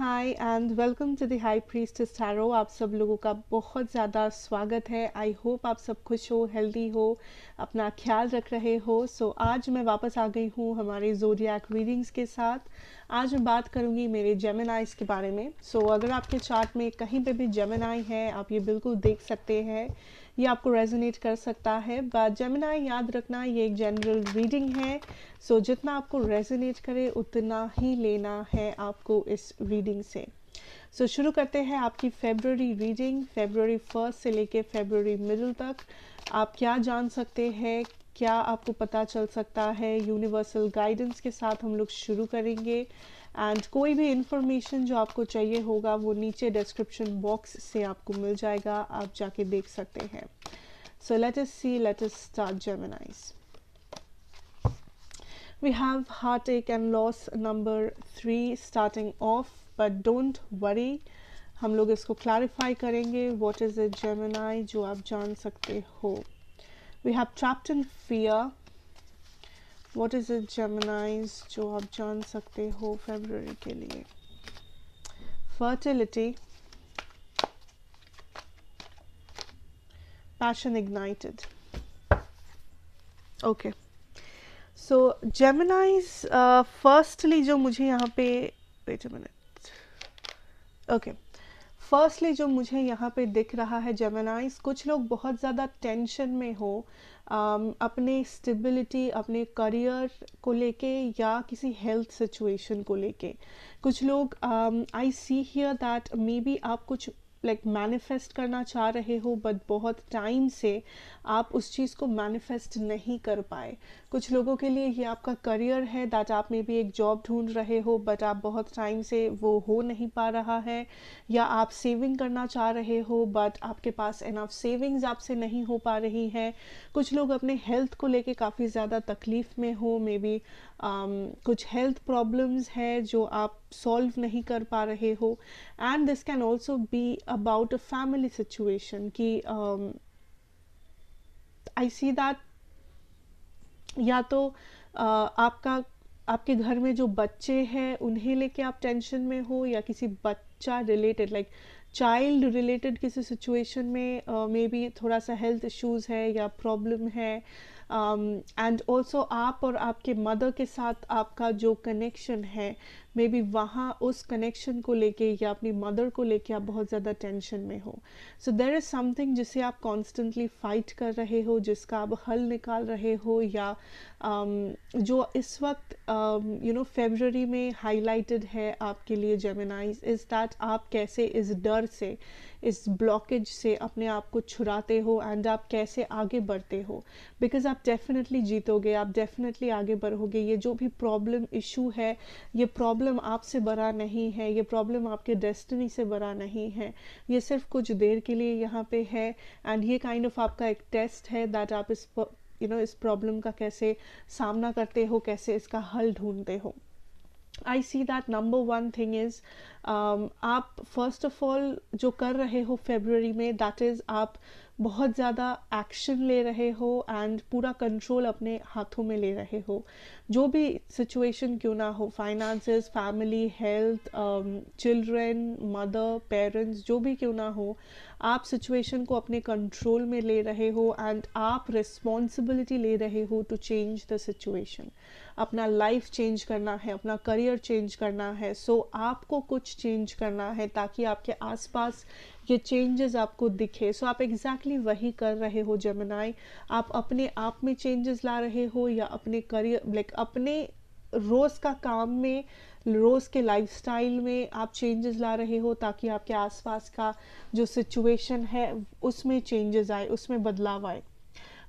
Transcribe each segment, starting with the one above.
Hi and welcome to the high priestess tarot आप सब लोगों का बहुत ज़्यादा स्वागत है। आई होप आप सब खुश हो हेल्दी हो अपना ख्याल रख रहे हो। सो so, आज मैं वापस आ गई हूँ हमारे जोडियाक रीडिंग्स के साथ। आज मैं बात करूँगी मेरे जेमिनाइज के बारे में। सो so, अगर आपके चार्ट में कहीं पे भी जेमिनाई है आप ये बिल्कुल देख सकते हैं ये आपको रेजोनेट कर सकता है। बट जेमिनाई याद रखना ये एक जनरल रीडिंग है। सो so, जितना आपको रेजोनेट करे उतना ही लेना है आपको इस रीडिंग से। सो so, शुरू करते हैं आपकी फेबररी रीडिंग फेबररी फ़र्स्ट से लेके फेबररी मिडल तक आप क्या जान सकते हैं क्या आपको पता चल सकता है? यूनिवर्सल गाइडेंस के साथ हम लोग शुरू करेंगे। एंड कोई भी इंफॉर्मेशन जो आपको चाहिए होगा, वो नीचे डिस्क्रिप्शन बॉक्स से आपको मिल जाएगा। आप जाके देख सकते हैं। So let us see let us start Geminis we have heartache and loss number three starting off, but don't worry. हम लोग इसको क्लैरिफाई करेंगे। व्हाट इज़ इट जेमिनाई जो आप जान सकते हो। We have trapped in fear what is it Geminis जो आप जान सकते हो फेब्रवरी के लिए? Fertility passion ignited okay so Geminis firstly जो मुझे यहाँ पे wait a minute okay firstly जो मुझे यहाँ पे दिख रहा है जेमेनाइज कुछ लोग बहुत ज़्यादा टेंशन में हो um, अपने स्टेबिलिटी अपने करियर को लेके या किसी हेल्थ सिचुएशन को लेके। कुछ लोग I see here that may be आप कुछ लाइक like, मैनिफेस्ट करना चाह रहे हो बट बहुत टाइम से आप उस चीज़ को मैनिफेस्ट नहीं कर पाए। कुछ लोगों के लिए ये आपका करियर है दैट आप में भी एक जॉब ढूंढ रहे हो बट आप बहुत टाइम से वो हो नहीं पा रहा है या आप सेविंग करना चाह रहे हो बट आपके पास इनफ सेविंग्स आपसे नहीं हो पा रही है। कुछ लोग अपने हेल्थ को लेके काफ़ी ज़्यादा तकलीफ़ में हो मे बी um, कुछ हेल्थ प्रॉब्लम्स है जो आप सॉल्व नहीं कर पा रहे हो. And this can also be about a family situation कि आई सी दैट या तो आ, आपका आपके घर में जो बच्चे हैं उन्हें लेके आप टेंशन में हो या किसी बच्चा रिलेटेड लाइक चाइल्ड रिलेटेड किसी सिचुएशन में मे uh, बी थोड़ा सा हेल्थ इश्यूज़ है या प्रॉब्लम है. एंड um, ऑल्सो आप और आपके मदर के साथ आपका जो कनेक्शन है मे बी वहाँ उस कनेक्शन को लेके या अपनी मदर को लेके आप बहुत ज़्यादा टेंशन में हो। सो देर इज़ समथिंग जिसे आप कॉन्स्टेंटली फाइट कर रहे हो जिसका आप हल निकाल रहे हो या um, जो इस वक्त यू नो फेबररी में हाईलाइटेड है आपके लिए जेमिनाइज इज़ दैट आप कैसे इस डर से इस ब्लॉकेज से अपने आप को छुराते हो एंड आप कैसे आगे बढ़ते हो। बिकॉज़ आप डेफिनेटली जीतोगे आप डेफिनेटली आगे बढ़ोगे ये जो भी प्रॉब्लम इशू है ये प्रॉब्लम आपसे बड़ा नहीं है ये प्रॉब्लम आपके डेस्टिनी से बड़ा नहीं है। ये सिर्फ़ कुछ देर के लिए यहाँ पे है एंड ये काइंड ऑफ़ आपका एक टेस्ट है दैट आप इस यू you नो know, इस प्रॉब्लम का कैसे सामना करते हो कैसे इसका हल ढूंढते हो। I see that number one thing is आप फ़र्स्ट ऑफ़ ऑल जो कर रहे हो फेबररी में दैट इज़ आप बहुत ज़्यादा एक्शन ले रहे हो एंड पूरा कंट्रोल अपने हाथों में ले रहे हो। जो भी सिचुएशन क्यों ना हो finances family health children mother parents जो भी क्यों ना हो आप सिचुएशन को अपने कंट्रोल में ले रहे हो एंड आप रिस्पॉन्सिबिलिटी ले रहे हो टू चेंज द सिचुएशन अपना लाइफ चेंज करना है अपना करियर चेंज करना है सो so, आपको कुछ चेंज करना है ताकि आपके आसपास ये चेंजेस आपको दिखे। सो so, आप एग्जैक्टली exactly वही कर रहे हो जमनाई आप अपने आप में चेंजेस ला रहे हो या अपने करियर लाइक अपने रोज़ का काम में, रोज़ के लाइफस्टाइल में आप चेंजेस ला रहे हो ताकि आपके आसपास का जो सिचुएशन है, उसमें चेंजेस आए, उसमें बदलाव आए।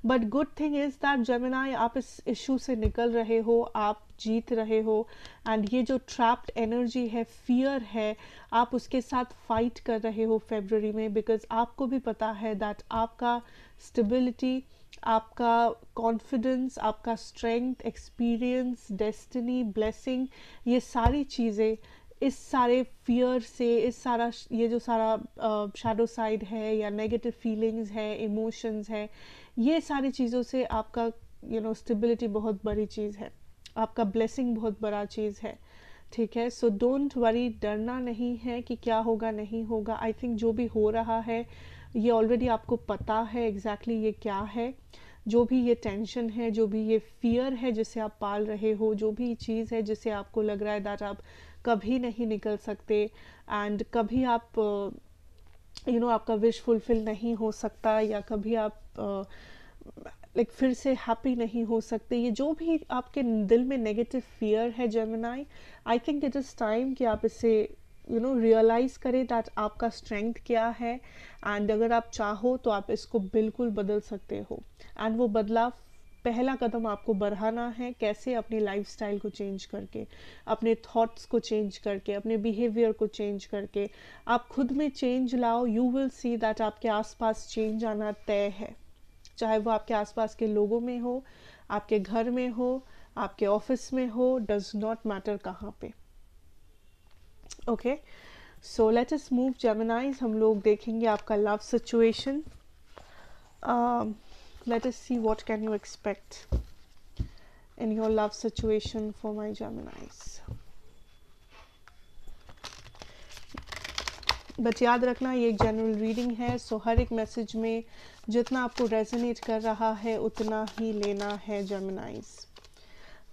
But good thing is that Geminis आप इस इशू से निकल रहे हो, आप जीत रहे हो एंड ये जो ट्रैप्ड एनर्जी है फियर है, आप उसके साथ फाइट कर रहे हो फेबररी में बिकॉज़ आपको भी पता है दैट आपका स्टेबिलिटी आपका कॉन्फिडेंस आपका स्ट्रेंथ एक्सपीरियंस डेस्टिनी ब्लेसिंग ये सारी चीज़ें इस सारे फियर से इस सारा ये जो सारा शेडो uh, साइड है या नेगेटिव फीलिंग्स है इमोशंस है ये सारी चीज़ों से आपका यू नो स्टेबिलिटी बहुत बड़ी चीज़ है। आपका ब्लेसिंग बहुत बड़ा चीज़ है। ठीक है? सो डोंट वरी डरना नहीं है कि क्या होगा नहीं होगा। आई थिंक जो भी हो रहा है ये ऑलरेडी आपको पता है एग्जैक्टली exactly ये क्या है। जो भी ये टेंशन है जो भी ये फियर है जिसे आप पाल रहे हो जो भी चीज़ है जिसे आपको लग रहा है दैट आप कभी नहीं निकल सकते एंड कभी आप you uh, know you know, आपका विश फुलफिल नहीं हो सकता या कभी आप लाइक uh, फिर से हैप्पी नहीं हो सकते। ये जो भी आपके दिल में नेगेटिव फियर है जर्मनाई I think it is time कि आप इसे यू नो रियलाइज़ करें दैट आपका स्ट्रेंथ क्या है? एंड अगर आप चाहो तो आप इसको बिल्कुल बदल सकते हो। एंड वो बदलाव, पहला कदम आपको बढ़ाना है कैसे अपनी लाइफस्टाइल को चेंज करके, अपने थॉट्स को चेंज करके, अपने बिहेवियर को चेंज करके। आप खुद में चेंज लाओ यू विल सी दैट आपके आसपास चेंज आना तय है। चाहे वो आपके आसपास के लोगों में हो, आपके घर में हो, आपके ऑफ़िस में हो डज नॉट मैटर कहाँ पे। Okay so let us move Geminis हम लोग देखेंगे आपका love situation let us see what can you expect in your love situation for my Geminis but याद रखना ये एक जनरल रीडिंग है सो हर एक मैसेज में जितना आपको रेजोनेट कर रहा है उतना ही लेना है Geminis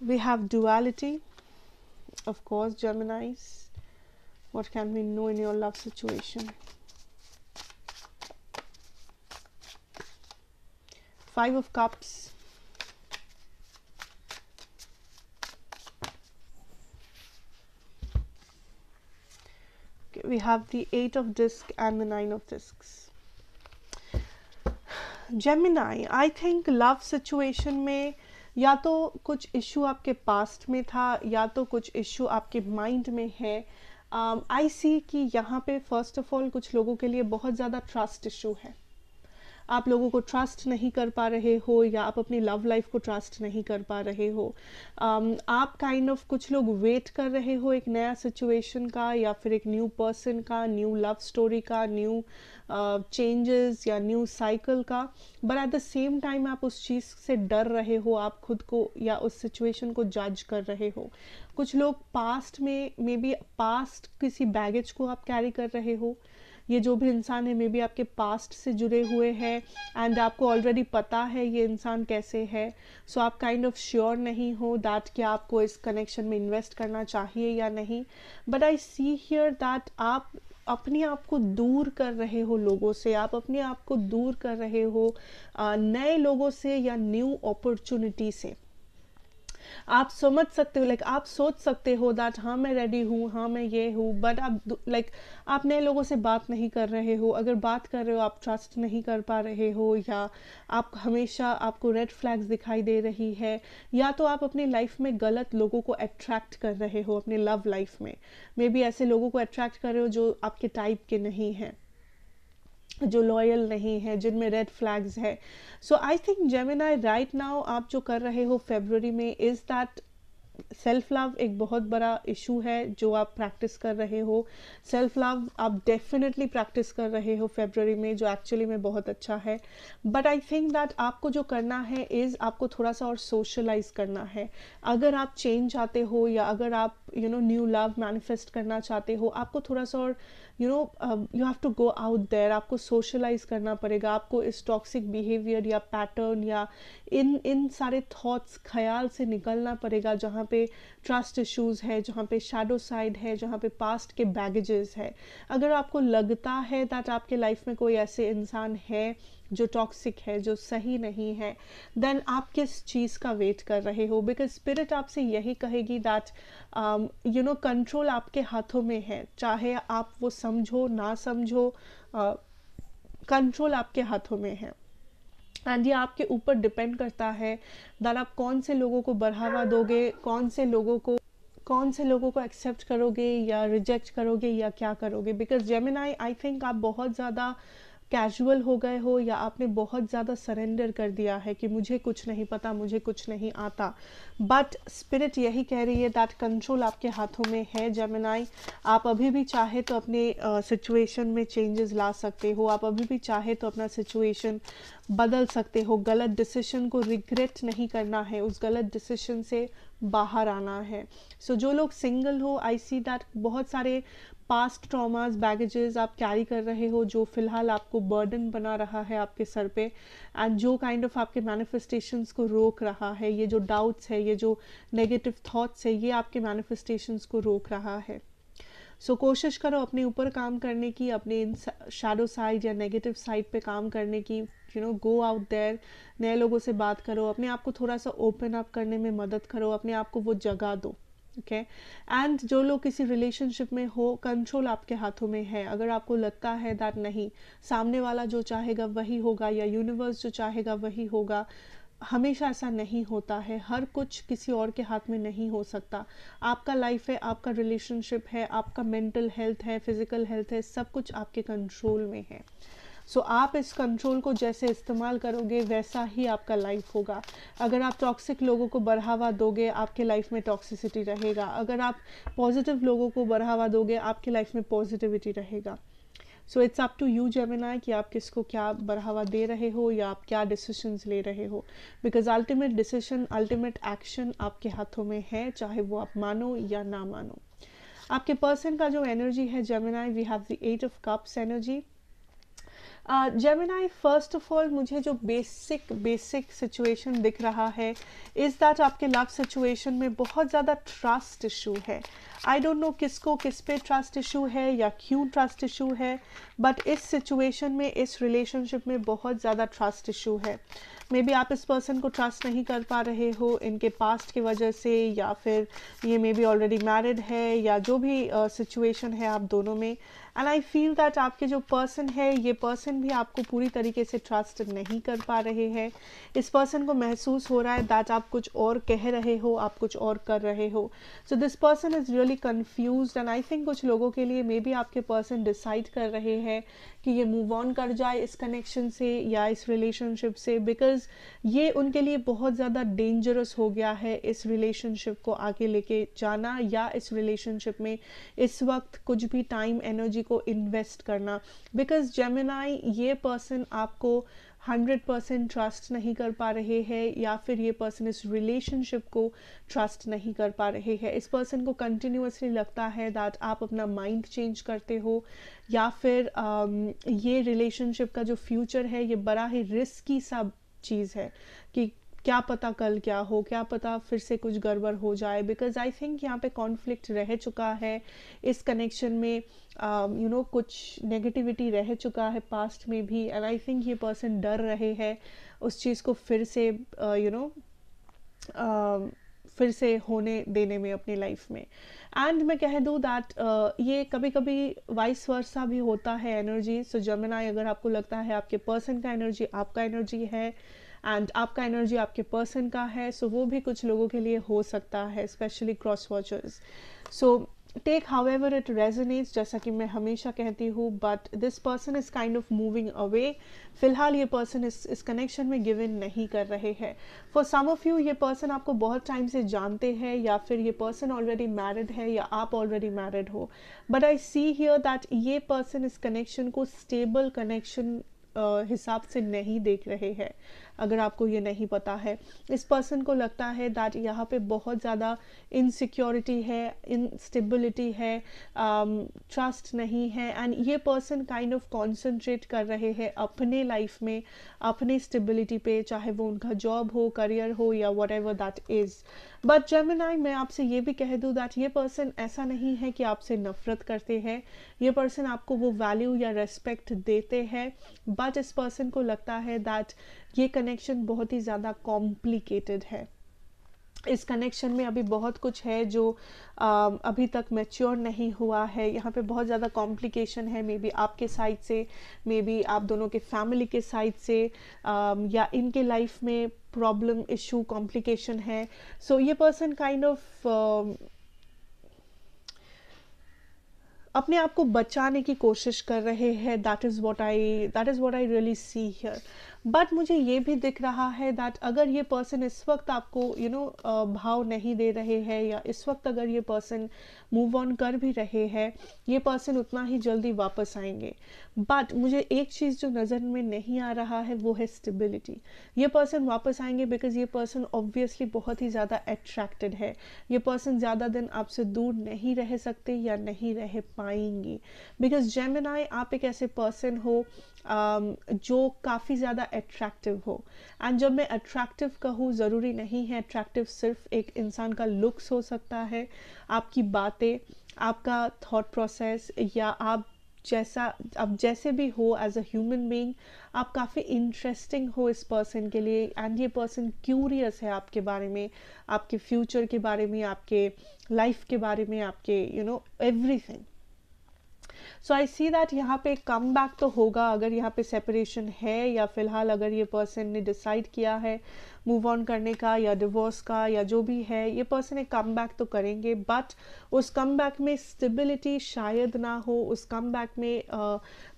we have duality of course, Geminis. What can we know in your love situation five of cups okay, we have the eight of disc and the nine of discs Gemini I think love situation में या तो कुछ issue आपके past में था या तो कुछ इशू आपके माइंड में है आई um, सी कि यहाँ पे फ़र्स्ट ऑफ़ ऑल कुछ लोगों के लिए बहुत ज़्यादा ट्रस्ट इशू है। आप लोगों को ट्रस्ट नहीं कर पा रहे हो या आप अपनी लव लाइफ को ट्रस्ट नहीं कर पा रहे हो um, आप काइंड kind ऑफ़ of कुछ लोग वेट कर रहे हो एक नया सिचुएशन का या फिर एक न्यू पर्सन का न्यू लव स्टोरी का न्यू चेंजेस uh, या न्यू साइकिल का but at the same time आप उस चीज़ से डर रहे हो आप खुद को या उस सिचुएशन को जज कर रहे हो। कुछ लोग पास्ट में मे बी पास्ट किसी बैगेज को आप कैरी कर रहे हो ये जो भी इंसान है मे बी आपके पास्ट से जुड़े हुए हैं एंड आपको ऑलरेडी पता है ये इंसान कैसे है। सो so आप काइंड ऑफ़ श्योर नहीं हो दैट कि आपको इस कनेक्शन में इन्वेस्ट करना चाहिए या नहीं। But I see here that आप अपने आप को दूर कर रहे हो लोगों से, आप अपने आप को दूर कर रहे हो नए लोगों से या न्यू अपॉर्चुनिटी से। आप समझ सकते हो लाइक आप सोच सकते हो दैट हाँ मैं रेडी हूँ हाँ मैं ये हूँ बट आप लाइक आप नए लोगों से बात नहीं कर रहे हो। अगर बात कर रहे हो, आप ट्रस्ट नहीं कर पा रहे हो, या आप हमेशा आपको रेड फ्लैग्स दिखाई दे रही है, या तो आप अपनी लाइफ में गलत लोगों को अट्रैक्ट कर रहे हो, अपने लव लाइफ में। मे बी ऐसे लोगों को अट्रैक्ट कर रहे हो जो आपके टाइप के नहीं हैं। जो लॉयल नहीं है, जिनमें रेड फ्लैग्स है। So I think Geminis right now आप जो कर रहे हो फेबररी में इज़ दैट सेल्फ लव एक बहुत बड़ा इशू है जो आप प्रैक्टिस कर रहे हो। सेल्फ लव आप डेफिनेटली प्रैक्टिस कर रहे हो फेबररी में, जो एक्चुअली में बहुत अच्छा है। बट आई थिंक दैट आपको जो करना है इज़ आपको थोड़ा सा और सोशलाइज करना है। अगर आप चेंज चाहते हो या अगर आप you know new love manifest करना चाहते हो, आपको थोड़ा सा और you know you have to go out there आपको सोशलाइज करना पड़ेगा, आपको इस टॉक्सिक बिहेवियर या पैटर्न या इन इन सारे थॉट्स ख्याल से निकलना पड़ेगा जहाँ पे ट्रस्ट इश्यूज़ है जहाँ पे शेडो साइड है जहाँ पे पास्ट के बैगेजेस है। अगर आपको लगता है दैट आपके लाइफ में कोई ऐसे इंसान है जो टॉक्सिक है जो सही नहीं है देन आप किस चीज़ का वेट कर रहे हो? बिकॉज़ स्पिरिट आपसे यही कहेगी दैट यू नो कंट्रोल आपके हाथों में है। चाहे आप वो समझो ना समझो कंट्रोल uh, आपके हाथों में है। एंड ये आपके ऊपर डिपेंड करता है दैट आप कौन से लोगों को बढ़ावा दोगे, कौन से लोगों को, कौन से लोगों को एक्सेप्ट करोगे या रिजेक्ट करोगे या क्या करोगे? बिकॉज़ जेमिनाई आई थिंक आप बहुत ज़्यादा कैजुअल हो गए हो या आपने बहुत ज़्यादा सरेंडर कर दिया है कि मुझे कुछ नहीं पता मुझे कुछ नहीं आता। बट स्पिरिट यही कह रही है दैट कंट्रोल आपके हाथों में है जमेनाई आप अभी भी चाहे तो अपने सिचुएशन uh, में चेंजेस ला सकते हो। आप अभी भी चाहे तो अपना सिचुएशन बदल सकते हो। गलत डिसीशन को रिग्रेट नहीं करना है। उस गलत डिसीशन से बाहर आना है। सो so, जो लोग सिंगल हो आई सी दैट बहुत सारे पास्ट ट्रॉमास बैगेजेस आप कैरी कर रहे हो जो फ़िलहाल आपको बर्डन बना रहा है आपके सर पे एंड जो काइंड kind ऑफ़ of आपके मैनिफेस्टेशंस को रोक रहा है ये जो डाउट्स है ये जो नेगेटिव थॉट्स है ये आपके मैनिफेस्टेशंस को रोक रहा है। सो so, कोशिश करो अपने ऊपर काम करने की अपने इन शेडो साइड या नेगेटिव साइड पे काम करने की you know go out there नए लोगों से बात करो अपने आप को थोड़ा सा ओपन अप करने में मदद करो अपने आप को वो जगह दो। ओके एंड जो लोग किसी रिलेशनशिप में हो कंट्रोल आपके हाथों में है। अगर आपको लगता है दैट नहीं, सामने वाला जो चाहेगा वही होगा या यूनिवर्स जो चाहेगा वही होगा। हमेशा ऐसा नहीं होता है। हर कुछ किसी और के हाथ में नहीं हो सकता। आपका लाइफ है, आपका रिलेशनशिप है, आपका मेंटल हेल्थ है फ़िज़िकल हेल्थ है, सब कुछ आपके कंट्रोल में है। सो so, आप इस कंट्रोल को जैसे इस्तेमाल करोगे वैसा ही आपका लाइफ होगा। अगर आप टॉक्सिक लोगों को बढ़ावा दोगे आपके लाइफ में टॉक्सिसिटी रहेगा। अगर आप पॉजिटिव लोगों को बढ़ावा दोगे आपके लाइफ में पॉजिटिविटी रहेगा। So it's up to you Gemini कि आप किसको क्या बढ़ावा दे रहे हो या आप क्या डिसीशंस ले रहे हो। Because ultimate decision ultimate action आपके हाथों में है चाहे वो आप मानो या ना मानो। आपके पर्सन का जो एनर्जी है Gemini we have the eight of cups energy Gemini first of all मुझे जो बेसिक बेसिक सिचुएशन दिख रहा है इज़ दैट आपके लव सिचुएशन में बहुत ज़्यादा ट्रस्ट इशू है। आई डोंट नो किसको किस पे ट्रस्ट इशू है या क्यों ट्रस्ट इशू है बट इस सिचुएशन में इस रिलेशनशिप में बहुत ज़्यादा ट्रस्ट इशू है। मे बी आप इस पर्सन को ट्रस्ट नहीं कर पा रहे हो इनके पास्ट की वजह से या फिर ये मे बी ऑलरेडी मैरिड है या जो भी सिचुएशन uh, है आप दोनों में एंड आई फील दैट आपके जो पर्सन है, ये पर्सन भी आपको पूरी तरीके से ट्रस्ट नहीं कर पा रहे हैं। इस पर्सन को महसूस हो रहा है दैट आप कुछ और कह रहे हो, आप कुछ और कर रहे हो। So this person is really confuse and I think कुछ लोगों के लिए मे बी आपके पर्सन डिसाइड कर रहे हैं कि ये मूव ऑन कर जाए इस कनेक्शन से या इस रिलेशनशिप से बिकॉज़ ये उनके लिए बहुत ज़्यादा डेंजरस हो गया है इस रिलेशनशिप को आगे लेके जाना या इस रिलेशनशिप में इस वक्त कुछ भी टाइम एनर्जी को इन्वेस्ट करना। बिकॉज़ जेमिनाई ये पर्सन आपको हंड्रेड परसेंट ट्रस्ट नहीं कर पा रहे हैं या फिर ये पर्सन इस रिलेशनशिप को ट्रस्ट नहीं कर पा रहे हैं। इस पर्सन को कंटिन्यूसली लगता है दैट आप अपना माइंड चेंज करते हो या फिर um, ये रिलेशनशिप का जो फ्यूचर है ये बड़ा ही रिस्की सा चीज़ है कि क्या पता कल क्या हो क्या पता फिर से कुछ गड़बड़ हो जाए बिकॉज़ आई थिंक यहाँ पे कॉन्फ्लिक्ट रह चुका है। इस कनेक्शन में you um, know you know, कुछ नेगेटिविटी रह चुका है पास्ट में भी एंड आई थिंक ये पर्सन डर रहे हैं उस चीज़ को फिर से you uh, know you know, uh, फिर से होने देने में अपनी लाइफ में। एंड मैं कह दूँ दैट uh, ये कभी कभी वाइस वर्सा भी होता है एनर्जी सो जमेनाई अगर आपको लगता है आपके पर्सन का एनर्जी आपका एनर्जी है एंड आपका एनर्जी आपके पर्सन का है सो so वो भी कुछ लोगों के लिए हो सकता है specially cross watchers so take however it resonates जैसा कि मैं हमेशा कहती हूँ but this person is kind of moving away फ़िलहाल ये पर्सन इस इस कनेक्शन में गिव इन नहीं कर रहे हैं. फॉर सम ऑफ़ यू ये पर्सन आपको बहुत टाइम से जानते हैं, या फिर ये पर्सन ऑलरेडी मैरिड है, या आप ऑलरेडी मैरिड हो. But I see here that ये पर्सन इस कनेक्शन को स्टेबल कनेक्शन हिसाब से नहीं देख रहे हैं। अगर आपको ये नहीं पता है। इस पर्सन को लगता है दैट यहाँ पे बहुत ज़्यादा इनसिक्योरिटी है इनस्टेबिलिटी है ट्रस्ट um, नहीं है। एंड ये पर्सन काइंड ऑफ़ कॉन्सेंट्रेट कर रहे हैं अपने लाइफ में अपने स्टेबिलिटी पे चाहे वो उनका जॉब हो करियर हो या whatever that is but Gemini मैं आपसे ये भी कह दूँ दैट ये पर्सन ऐसा नहीं है कि आपसे नफरत करते हैं। ये पर्सन आपको वो वैल्यू या रेस्पेक्ट देते हैं। बट इस पर्सन को लगता है दैट ये कनेक्शन बहुत ही ज़्यादा कॉम्प्लिकेटेड है। इस कनेक्शन में अभी बहुत कुछ है जो आ, अभी तक मैच्योर नहीं हुआ है। यहाँ पे बहुत ज़्यादा कॉम्प्लिकेशन है। मे बी आपके साइड से मे बी आप दोनों के फैमिली के साइड से आ, या इनके लाइफ में प्रॉब्लम इशू कॉम्प्लिकेशन है। सो so, ये पर्सन काइंड ऑफ़ अपने आप को बचाने की कोशिश कर रहे हैं. That is what I that is what I really see here but मुझे ये भी दिख रहा है दैट अगर ये पर्सन इस वक्त आपको यू you नो know, भाव नहीं दे रहे हैं या इस वक्त अगर ये पर्सन मूव ऑन कर भी रहे हैं ये पर्सन उतना ही जल्दी वापस आएँगे। बट मुझे एक चीज़ जो नज़र में नहीं आ रहा है वो है स्टेबिलिटी ये पर्सन वापस आएँगे बिकॉज़ ये पर्सन ऑब्वियसली बहुत ही ज़्यादा अट्रैक्टेड है। ये पर्सन ज़्यादा दिन आपसे दूर नहीं रह सकते या नहीं रह पाएँगी। बिकॉज़ जेमिनाई आप एक ऐसे पर्सन हो um, जो काफ़ी ज़्यादा अट्रैक्टिव हो। एंड जब मैं अट्रैक्टिव कहूँ, ज़रूरी नहीं है अट्रैक्टिव सिर्फ़ एक इंसान का लुक्स हो सकता है, आपकी बातें, आपका थॉट प्रोसेस या आप जैसा अब जैसे भी हो एज अ ह्यूमन बीइंग आप काफ़ी इंटरेस्टिंग हो इस पर्सन के लिए। एंड ये पर्सन क्यूरियस है आपके बारे में, आपके फ्यूचर के बारे में, आपके लाइफ के बारे में, आपके you know everything so I see that यहाँ पे कम बैक तो होगा अगर यहाँ पे सेपरेशन है या फ़िलहाल अगर ये पर्सन ने डिसाइड किया है मूव ऑन करने का या डिवोर्स का या जो भी है ये पर्सन एक कम बैक तो करेंगे बट उस कम बैक में स्टेबिलिटी शायद ना हो उस कम बैक में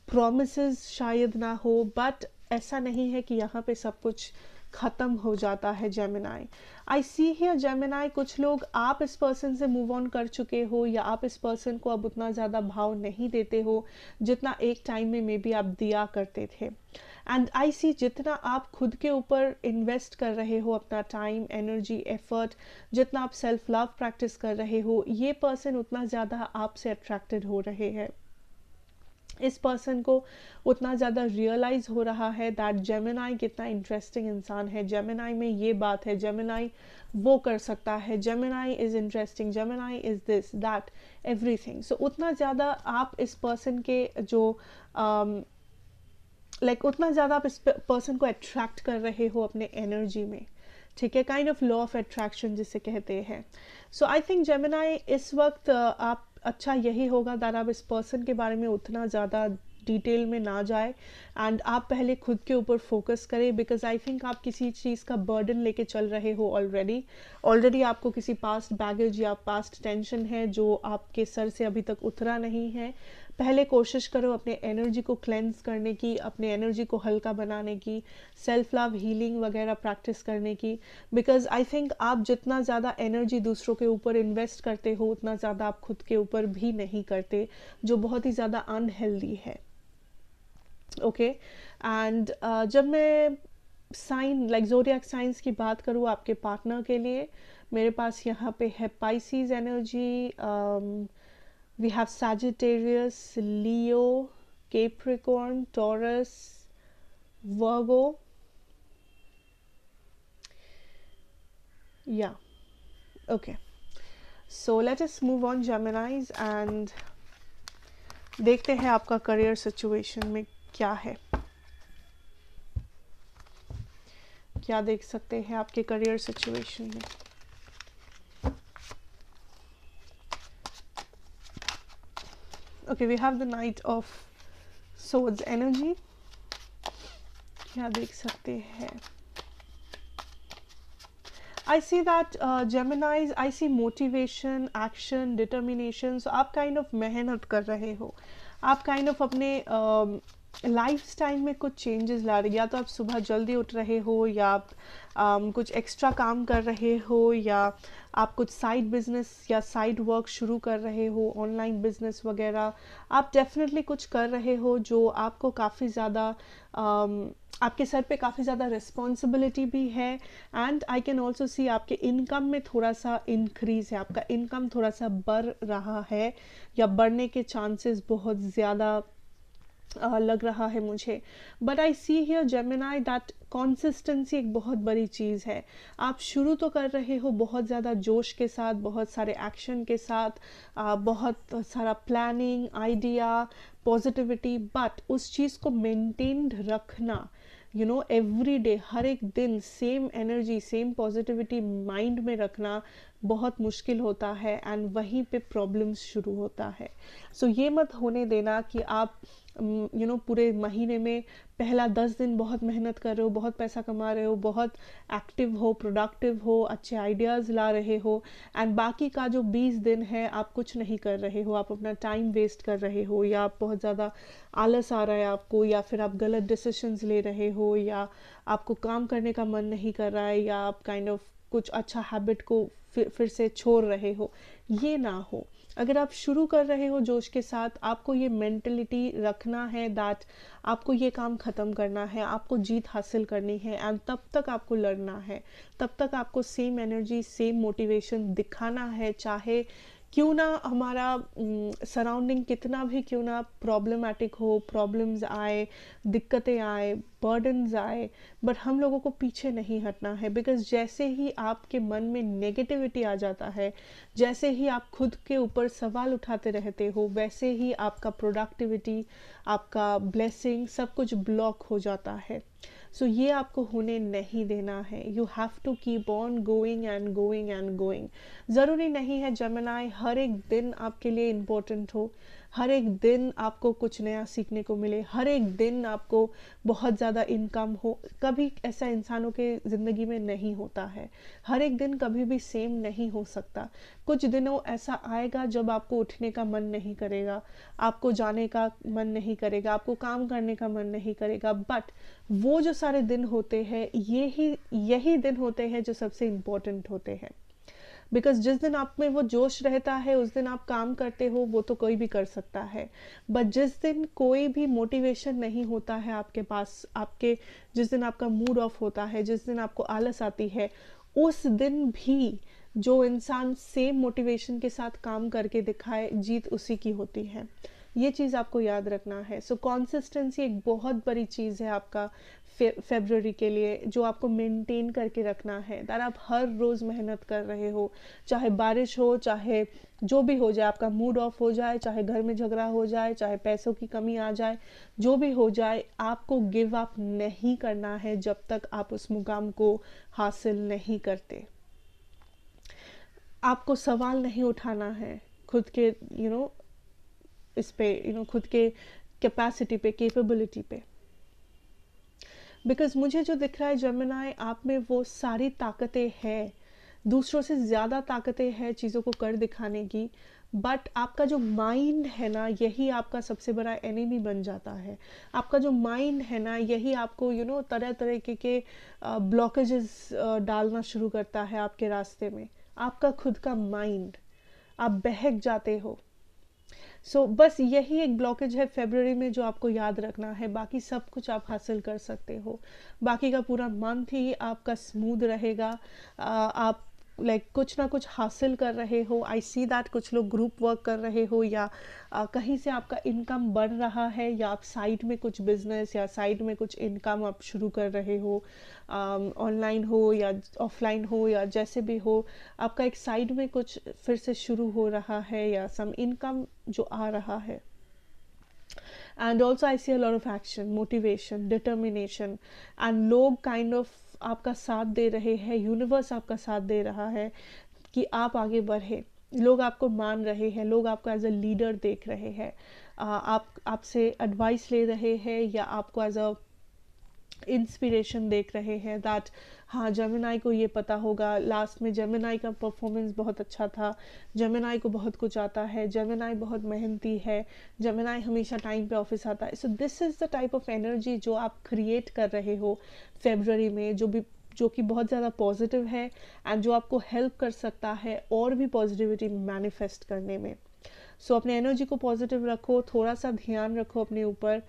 प्रोमिस uh, शायद ना हो बट ऐसा नहीं है कि यहाँ पे सब कुछ ख़त्म हो जाता है Gemini I see here Gemini कुछ लोग आप इस पर्सन से मूव ऑन कर चुके हो या आप इस पर्सन को अब उतना ज़्यादा भाव नहीं देते हो, जितना एक टाइम में मे बी आप दिया करते थे। एंड आई सी जितना आप खुद के ऊपर इन्वेस्ट कर रहे हो, अपना टाइम एनर्जी एफर्ट जितना आप सेल्फ लव प्रैक्टिस कर रहे हो, ये पर्सन उतना ज़्यादा आपसे अट्रैक्टेड हो रहे हैं। इस पर्सन को उतना ज़्यादा रियलाइज़ हो रहा है दैट जेमिनाई कितना इंटरेस्टिंग इंसान है। जेमिनाई में ये बात है जेमिनाई वो कर सकता है Gemini is interesting Gemini is this that everything so उतना ज़्यादा आप इस पर्सन के जो लाइक um, like, उतना ज़्यादा आप इस पर्सन को अट्रैक्ट कर रहे हो अपने एनर्जी में। ठीक है? Kind of law of attraction जिसे कहते हैं। सो आई थिंक जेमिनाई इस वक्त uh, आप अच्छा यही होगा दैट आप इस पर्सन के बारे में उतना ज़्यादा डिटेल में ना जाए। एंड आप पहले खुद के ऊपर फोकस करें बिकॉज़ आई थिंक आप किसी चीज़ का बर्डन लेके चल रहे हो ऑलरेडी ऑलरेडी आपको किसी पास्ट बैगेज या पास्ट टेंशन है जो आपके सर से अभी तक उतरा नहीं है। पहले कोशिश करो अपने एनर्जी को क्लेंस करने की अपने एनर्जी को हल्का बनाने की सेल्फ लव हीलिंग वगैरह प्रैक्टिस करने की बिकॉज़ आई थिंक आप जितना ज़्यादा एनर्जी दूसरों के ऊपर इन्वेस्ट करते हो उतना ज़्यादा आप खुद के ऊपर भी नहीं करते जो बहुत ही ज़्यादा अनहेल्दी है ओके okay? एंड uh, जब मैं साइन लाइक जोरियाक साइंस की बात करूँ आपके पार्टनर के लिए मेरे पास यहाँ पे है Pisces energy we have Sagittarius, Leo, Capricorn, Taurus, Virgo. Yeah, okay. So let us move on Geminis and देखते हैं आपका करियर सिचुएशन में क्या है क्या देख सकते हैं आपके करियर सिचुएशन में okay we have the knight of swords energy क्या देख सकते हैं I see that uh, Geminis, I see motivation, action, determination. So आप kind of मेहनत कर रहे हो आप kind of अपने लाइफ स्टाइल में कुछ चेंजेस ला रहे या तो आप सुबह जल्दी उठ रहे हो या आप um, कुछ एक्स्ट्रा काम कर रहे हो या आप कुछ साइड बिज़नेस या साइड वर्क शुरू कर रहे हो ऑनलाइन बिज़नेस वगैरह आप डेफिनेटली कुछ कर रहे हो जो आपको काफ़ी ज़्यादा um, आपके सर पे काफ़ी ज़्यादा रिस्पॉन्सिबिलिटी भी है and I can also see आपके इनकम में थोड़ा सा इंक्रीज है आपका इनकम थोड़ा सा बढ़ रहा है या बढ़ने के चांसेस बहुत ज़्यादा लग रहा है मुझे। But I see here Gemini that consistency एक बहुत बड़ी चीज़ है। आप शुरू तो कर रहे हो बहुत ज़्यादा जोश के साथ बहुत सारे एक्शन के साथ बहुत सारा प्लानिंग आइडिया पॉजिटिविटी बट उस चीज़ को मेंटेन्ड रखना। यू नो एवरी डे हर एक दिन same energy same positivity mind में रखना बहुत मुश्किल होता है एंड वहीं पे प्रॉब्लम्स शुरू होता है। सो so, ये मत होने देना कि आप यू नो पूरे महीने में पहला दस दिन बहुत मेहनत कर रहे हो, बहुत पैसा कमा रहे हो, बहुत एक्टिव हो प्रोडक्टिव हो, अच्छे आइडियाज़ ला रहे हो एंड बाकी का जो बीस दिन है, आप कुछ नहीं कर रहे हो, आप अपना टाइम वेस्ट कर रहे हो, या आप बहुत ज़्यादा आलस आ रहा है आपको, या फिर आप गलत डिसीशंस ले रहे हो, या आपको काम करने का मन नहीं कर रहा है, या आप काइंड kind ऑफ़ of कुछ अच्छा हैबिट को फिर फिर से छोड़ रहे हो, ये ना हो। अगर आप शुरू कर रहे हो जोश के साथ, आपको ये मेंटलिटी रखना है दैट आपको ये काम ख़त्म करना है, आपको जीत हासिल करनी है एंड तब तक आपको लड़ना है। तब तक आपको सेम एनर्जी सेम मोटिवेशन दिखाना है, चाहे क्यों ना हमारा सराउंडिंग कितना भी क्यों ना प्रॉब्लमेटिक हो प्रॉब्लम्स आए, दिक्कतें आए बर्डन्स आए बट हम लोगों को पीछे नहीं हटना है। बिकॉज़ जैसे ही आपके मन में नेगेटिविटी आ जाता है, जैसे ही आप खुद के ऊपर सवाल उठाते रहते हो, वैसे ही आपका प्रोडक्टिविटी आपका ब्लेसिंग सब कुछ ब्लॉक हो जाता है। सो ये आपको होने नहीं देना है। You have to keep on going and going and going ज़रूरी नहीं है जमनाए हर एक दिन आपके लिए इम्पोर्टेंट हो। हर एक दिन आपको कुछ नया सीखने को मिले, हर एक दिन आपको बहुत ज़्यादा इनकम हो। कभी ऐसा इंसानों के ज़िंदगी में नहीं होता है। हर एक दिन कभी भी सेम नहीं हो सकता। कुछ दिनों ऐसा आएगा जब आपको उठने का मन नहीं करेगा, आपको जाने का मन नहीं करेगा, आपको काम करने का मन नहीं करेगा। बट वो जो सारे दिन होते हैं, ये ही, यही दिन होते हैं जो सबसे इम्पोर्टेंट होते हैं। बिकॉज़ जिस दिन आप में वो जोश रहता है उस दिन आप काम करते हो वो तो कोई भी कर सकता है। बट जिस दिन कोई भी मोटिवेशन नहीं होता है आपके पास आपके जिस दिन आपका मूड ऑफ़ होता है जिस दिन आपको आलस आती है उस दिन भी जो इंसान सेम मोटिवेशन के साथ काम करके दिखाए जीत उसी की होती है। ये चीज़ आपको याद रखना है। सो so, कॉन्सिस्टेंसी एक बहुत बड़ी चीज़ है आपका। फेबररी के लिए जो आपको मेंटेन करके रखना है। दैट आप हर रोज़ मेहनत कर रहे हो चाहे बारिश हो चाहे जो भी हो जाए आपका मूड ऑफ़ हो जाए चाहे घर में झगड़ा हो जाए चाहे पैसों की कमी आ जाए जो भी हो जाए आपको गिव अप नहीं करना है जब तक आप उस मुकाम को हासिल नहीं करते। आपको सवाल नहीं उठाना है खुद के यू you नो know, इस पे यू नो खुद के कैपेसिटी पे कैपेबिलिटी पे। बिकॉज़ मुझे जो दिख रहा है जमनाए आप में वो सारी ताकतें हैं। दूसरों से ज़्यादा ताकतें हैं चीज़ों को कर दिखाने की। बट आपका जो माइंड है ना यही आपका सबसे बड़ा एनिमी बन जाता है। आपका जो माइंड है ना यही आपको यू you नो know, तरह तरह के के ब्लॉकेजेस डालना शुरू करता है आपके रास्ते में। आपका खुद का माइंड आप बहक जाते हो। सो so, बस यही एक ब्लॉकेज है फेबररी में जो आपको याद रखना है। बाकी सब कुछ आप हासिल कर सकते हो। बाकी का पूरा मंथ ही आपका स्मूद रहेगा। आप लाइक like, कुछ ना कुछ हासिल कर रहे हो। आई सी दैट कुछ लोग ग्रुप वर्क कर रहे हो या आ, कहीं से आपका इनकम बढ़ रहा है या आप साइड में कुछ बिज़नेस या साइड में कुछ इनकम आप शुरू कर रहे हो ऑनलाइन हो या ऑफलाइन हो या जैसे भी हो आपका एक साइड में कुछ फिर से शुरू हो रहा है या सम इनकम जो आ रहा है। And also I see lot of action motivation determination and लोग काइंड ऑफ़ आपका साथ दे रहे हैं यूनिवर्स आपका साथ दे रहा है कि आप आगे बढ़े। लोग आपको मान रहे हैं, लोग आपको एज अ लीडर देख रहे हैं। आप, आपसे एडवाइस ले रहे हैं या आपको एज अ इंस्पिरेशन देख रहे हैं दैट हाँ जमेनाई को ये पता होगा। लास्ट में जमेनाई का परफॉर्मेंस बहुत अच्छा था। जमेनाई को बहुत कुछ आता है। जमेनाई बहुत मेहनती है। जमेनाई हमेशा टाइम पे ऑफ़िस आता है। So this is the type of energy जो आप क्रिएट कर रहे हो फेबररी में जो भी जो कि बहुत ज़्यादा पॉजिटिव है एंड जो आपको हेल्प कर सकता है और भी पॉजिटिविटी मैनिफेस्ट करने में। सो so, अपने एनर्जी को पॉजिटिव रखो थोड़ा सा ध्यान रखो अपने ऊपर।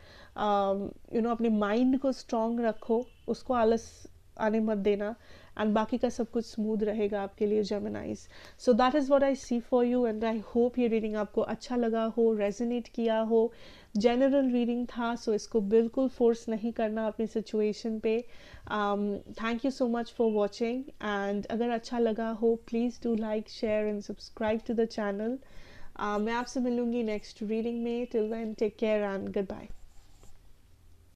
यू नो अपने माइंड को स्ट्रॉन्ग रखो उसको आलस आने मत देना। एंड बाकी का सब कुछ स्मूथ रहेगा आपके लिए Geminis so that is what I see for you and I hope ये रीडिंग आपको अच्छा लगा हो रेजोनेट किया हो। जनरल रीडिंग था सो so इसको बिल्कुल फोर्स नहीं करना अपनी सिचुएशन पे। Thank you so much for watching and अगर अच्छा लगा हो please do like share and subscribe to the channel मैं आपसे मिलूँगी नेक्स्ट रीडिंग में. Till then take care and goodbye